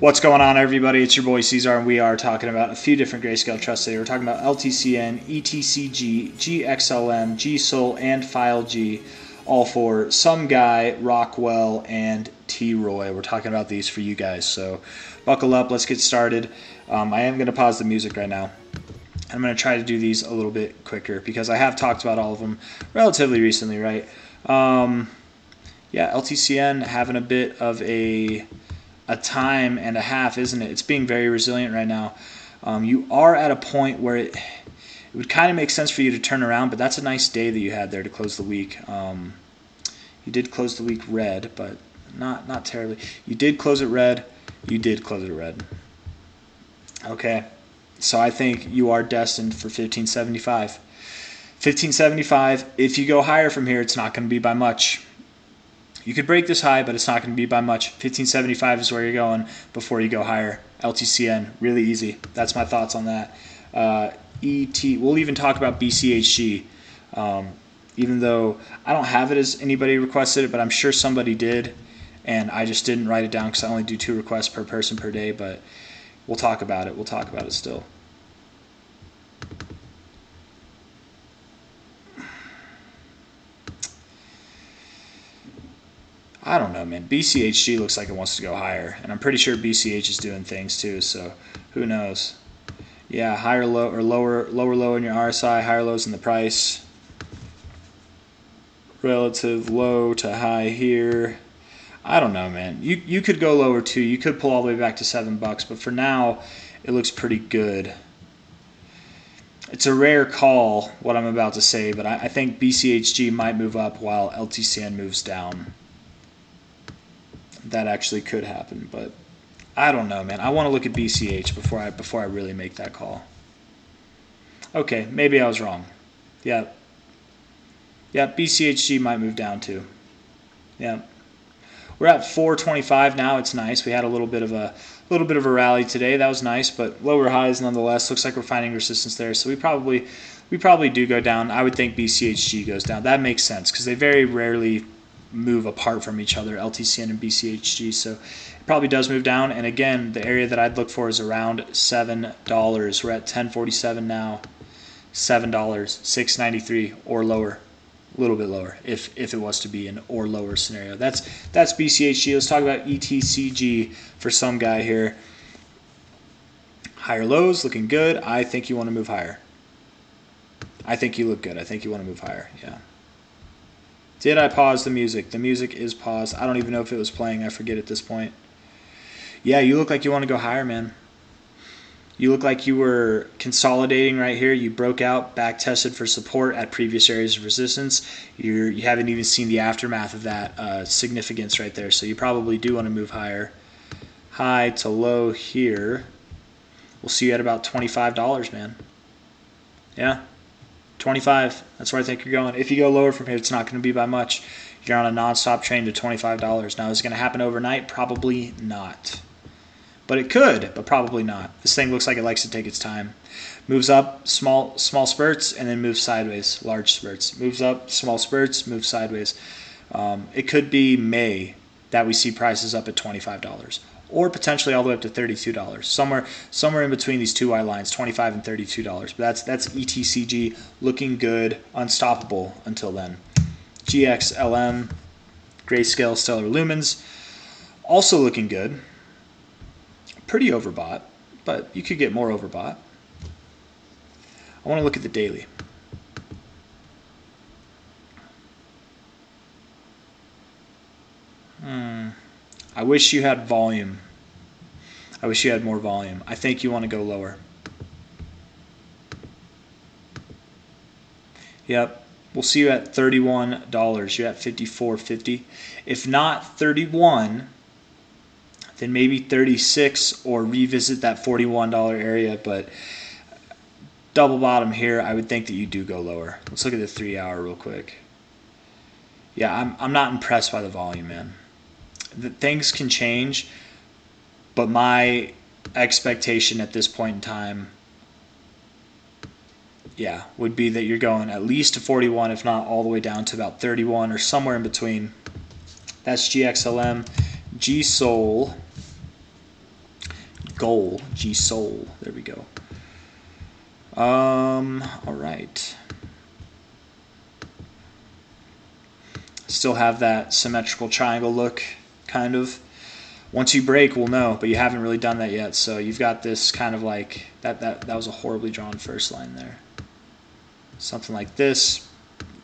What's going on, everybody? It's your boy C-Zar, and we are talking about a few different grayscale trusts today. We're talking about LTCN, ETCG, GXLM, GSOL, and FileG, all for some guy, Rockwell, and T Roy. We're talking about these for you guys, so buckle up. Let's get started. Um, I am going to pause the music right now. I'm going to try to do these a little bit quicker because I have talked about all of them relatively recently, right? Um, yeah, LTCN having a bit of a a time and a half, isn't it? It's being very resilient right now. Um, you are at a point where it, it would kind of make sense for you to turn around, but that's a nice day that you had there to close the week. Um, you did close the week red, but not not terribly. You did close it red. You did close it red. Okay, so I think you are destined for 1575. 1575. If you go higher from here, it's not going to be by much. You could break this high, but it's not going to be by much. 1575 is where you're going before you go higher. LTCN, really easy. That's my thoughts on that. Uh, ET, we'll even talk about BCHG. Um, even though I don't have it as anybody requested it, but I'm sure somebody did, and I just didn't write it down because I only do two requests per person per day. But we'll talk about it. We'll talk about it still. I don't know, man. BCHG looks like it wants to go higher, and I'm pretty sure BCH is doing things too. So who knows? Yeah, higher low or lower lower low in your RSI, higher lows in the price. Relative low to high here. I don't know, man. You you could go lower too. You could pull all the way back to seven bucks, but for now, it looks pretty good. It's a rare call what I'm about to say, but I, I think BCHG might move up while LTCN moves down that actually could happen. But I don't know, man. I want to look at BCH before I before I really make that call. Okay, maybe I was wrong. Yeah. Yeah, BCHG might move down too. Yeah. We're at 425 now. It's nice. We had a little bit of a little bit of a rally today. That was nice, but lower highs nonetheless. Looks like we're finding resistance there. So we probably we probably do go down. I would think BCHG goes down. That makes sense because they very rarely move apart from each other, LTCN and BCHG. So it probably does move down. And again, the area that I'd look for is around seven dollars. We're at 1047 now. Seven dollars, six ninety three or lower, a little bit lower if if it was to be an or lower scenario. That's that's BCHG. Let's talk about ETCG for some guy here. Higher lows, looking good. I think you want to move higher. I think you look good. I think you want to move higher. Yeah. Did I pause the music? The music is paused. I don't even know if it was playing. I forget at this point. Yeah, you look like you want to go higher, man. You look like you were consolidating right here. You broke out, back tested for support at previous areas of resistance. You're, you haven't even seen the aftermath of that uh, significance right there. So you probably do want to move higher. High to low here. We'll see you at about $25, man. Yeah, 25. That's where I think you're going. If you go lower from here, it's not going to be by much. You're on a non-stop train to $25. Now, is it going to happen overnight? Probably not. But it could, but probably not. This thing looks like it likes to take its time. Moves up, small small spurts, and then moves sideways, large spurts. Moves up, small spurts, moves sideways. Um, it could be May that we see prices up at $25 or potentially all the way up to $32. Somewhere somewhere in between these two white lines, 25 and $32. But that's that's ETCG looking good, unstoppable until then. GXLM, grayscale stellar lumens, also looking good. Pretty overbought, but you could get more overbought. I want to look at the daily. I wish you had volume. I wish you had more volume. I think you want to go lower. Yep. We'll see you at $31. You're at 54.50. If not 31, then maybe 36 or revisit that $41 area, but double bottom here, I would think that you do go lower. Let's look at the 3 hour real quick. Yeah, I'm I'm not impressed by the volume, man that things can change, but my expectation at this point in time, yeah, would be that you're going at least to 41, if not all the way down to about 31 or somewhere in between. That's GXLM. GSOL. goal, G Soul. There we go. Um, all right. Still have that symmetrical triangle look, kind of. Once you break, we'll know, but you haven't really done that yet. So you've got this kind of like that. That that was a horribly drawn first line there. Something like this,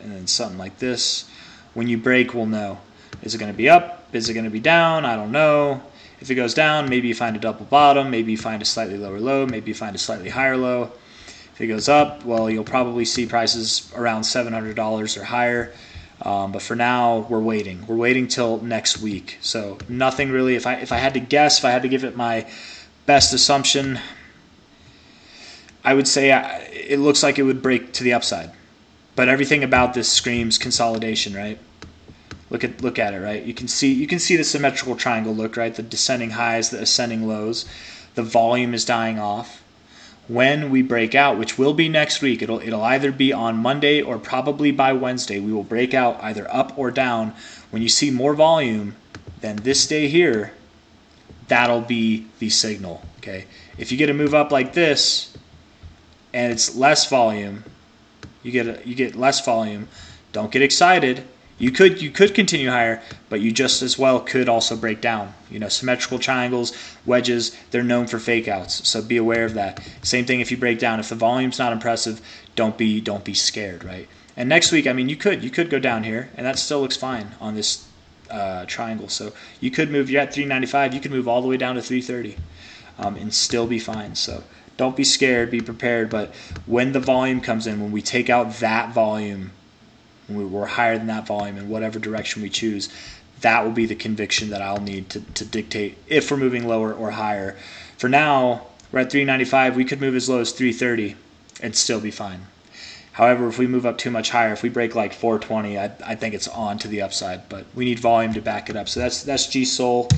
and then something like this. When you break, we'll know. Is it going to be up? Is it going to be down? I don't know. If it goes down, maybe you find a double bottom, maybe you find a slightly lower low, maybe you find a slightly higher low. If it goes up, well, you'll probably see prices around $700 or higher. Um, but for now, we're waiting. We're waiting till next week. So nothing really. If I if I had to guess, if I had to give it my best assumption, I would say I, it looks like it would break to the upside. But everything about this screams consolidation, right? Look at look at it, right? You can see you can see the symmetrical triangle look, right? The descending highs, the ascending lows. The volume is dying off when we break out, which will be next week. It'll it'll either be on Monday or probably by Wednesday. We will break out either up or down. When you see more volume than this day here, that'll be the signal. Okay. If you get a move up like this and it's less volume, you get a, you get less volume. Don't get excited. You could you could continue higher, but you just as well could also break down. You know, symmetrical triangles, wedges, they're known for fake outs. So be aware of that. Same thing if you break down. If the volume's not impressive, don't be don't be scared, right? And next week, I mean, you could you could go down here, and that still looks fine on this uh, triangle. So you could move. You're at 395. You could move all the way down to 330, um, and still be fine. So don't be scared. Be prepared. But when the volume comes in, when we take out that volume when we're higher than that volume in whatever direction we choose, that will be the conviction that I'll need to, to dictate if we're moving lower or higher. For now, we're at 395. We could move as low as 330 and still be fine. However, if we move up too much higher, if we break like 420, I, I think it's on to the upside. But we need volume to back it up. So that's that's G Soul,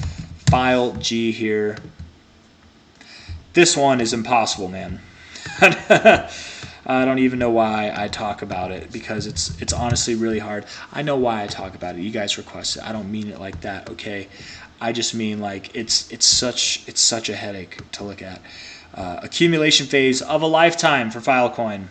file G here. This one is impossible, man. I don't even know why I talk about it because it's it's honestly really hard. I know why I talk about it. You guys request it. I don't mean it like that, okay? I just mean like it's it's such it's such a headache to look at. Uh, accumulation phase of a lifetime for Filecoin.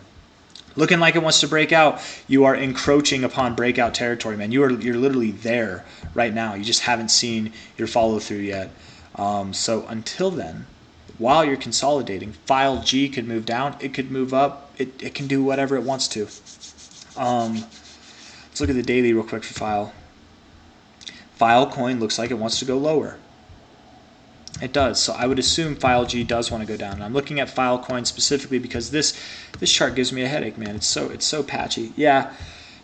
Looking like it wants to break out, you are encroaching upon breakout territory, man. You are you're literally there right now. You just haven't seen your follow through yet. Um, so until then, while you're consolidating, file G could move down, it could move up, it, it can do whatever it wants to. Um, let's look at the daily real quick for file. Filecoin looks like it wants to go lower. It does. So I would assume file G does want to go down. And I'm looking at Filecoin specifically because this this chart gives me a headache, man. It's so it's so patchy. Yeah,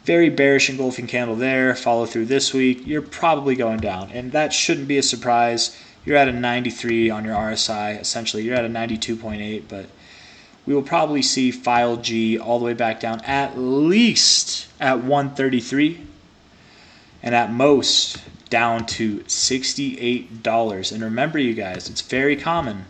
very bearish engulfing candle there. Follow through this week. You're probably going down, and that shouldn't be a surprise you're at a 93 on your RSI. Essentially, you're at a 92.8, but we will probably see file G all the way back down at least at 133 and at most down to $68. And remember, you guys, it's very common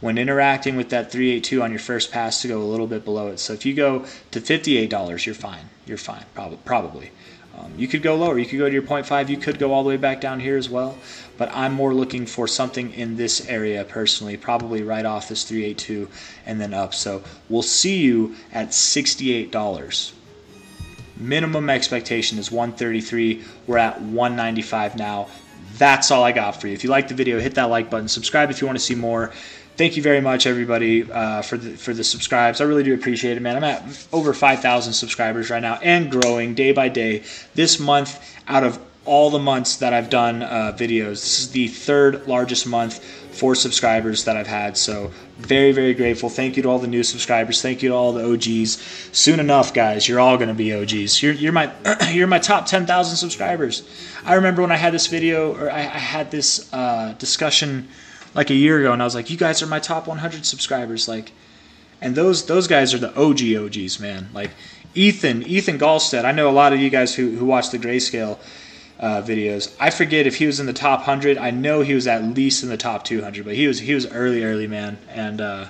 when interacting with that 382 on your first pass to go a little bit below it. So if you go to $58, you're fine. You're fine, probably. probably. Um, you could go lower. You could go to your 0.5. You could go all the way back down here as well. But I'm more looking for something in this area personally, probably right off this 382 and then up. So we'll see you at $68. Minimum expectation is 133. We're at 195 now. That's all I got for you. If you liked the video, hit that like button. Subscribe if you want to see more thank you very much, everybody, uh, for the for the subscribes. I really do appreciate it, man. I'm at over 5,000 subscribers right now and growing day by day. This month, out of all the months that I've done uh, videos, this is the third largest month for subscribers that I've had. So very, very grateful. Thank you to all the new subscribers. Thank you to all the OGs. Soon enough, guys, you're all going to be OGs. You're, you're my you're my top 10,000 subscribers. I remember when I had this video or I, I had this uh, discussion like a year ago, and I was like, "You guys are my top 100 subscribers." Like, and those those guys are the OG OGs, man. Like Ethan Ethan Gallstead. I know a lot of you guys who who watch the grayscale uh, videos. I forget if he was in the top 100. I know he was at least in the top 200, but he was he was early early man, and uh,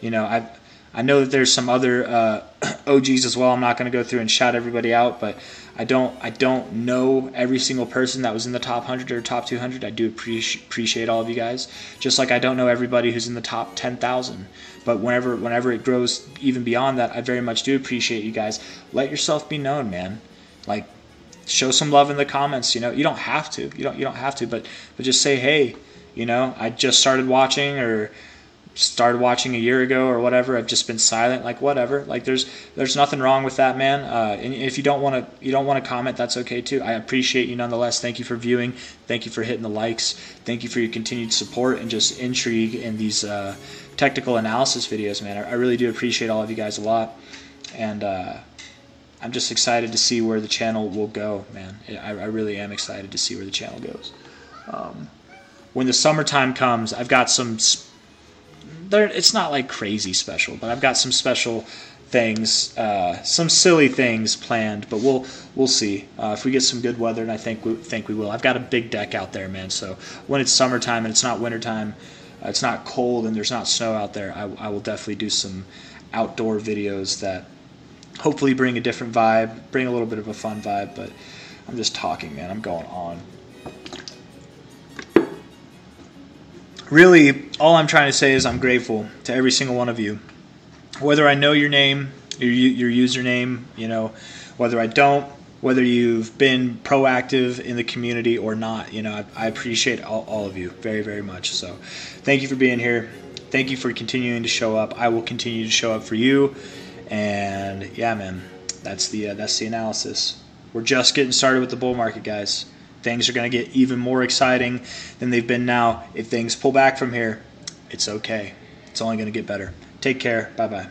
you know I I know that there's some other uh, OGs as well. I'm not going to go through and shout everybody out, but I don't I don't know every single person that was in the top 100 or top 200. I do appreciate appreciate all of you guys. Just like I don't know everybody who's in the top 10,000. But whenever whenever it grows even beyond that, I very much do appreciate you guys. Let yourself be known, man. Like show some love in the comments, you know. You don't have to. You don't you don't have to, but but just say, "Hey, you know, I just started watching or started watching a year ago or whatever. I've just been silent like whatever. Like there's there's nothing wrong with that man. Uh, and if you don't want to you don't want to comment that's okay too. I appreciate you nonetheless. Thank you for viewing. Thank you for hitting the likes. Thank you for your continued support and just intrigue in these uh, technical analysis videos man. I, I, really do appreciate all of you guys a lot. And uh, i'm just excited to see where the channel will go man i, I really am excited to see where the channel goes um, when the summertime comes i've got some it's not like crazy special, but I've got some special things, uh, some silly things planned. But we'll we'll see uh, if we get some good weather, and I think we think we will. I've got a big deck out there, man. So when it's summertime and it's not wintertime, uh, it's not cold and there's not snow out there, I, I will definitely do some outdoor videos that hopefully bring a different vibe, bring a little bit of a fun vibe. But I'm just talking, man. I'm going on. really, all I'm trying to say is I'm grateful to every single one of you. Whether I know your name, your, your username, you know, whether I don't, whether you've been proactive in the community or not, you know, I, I appreciate all, all of you very, very much. So thank you for being here. Thank you for continuing to show up. I will continue to show up for you. And yeah, man, that's the uh, that's the analysis. We're just getting started with the bull market, guys. Things are going to get even more exciting than they've been now. If things pull back from here, it's okay. It's only going to get better. Take care. Bye bye.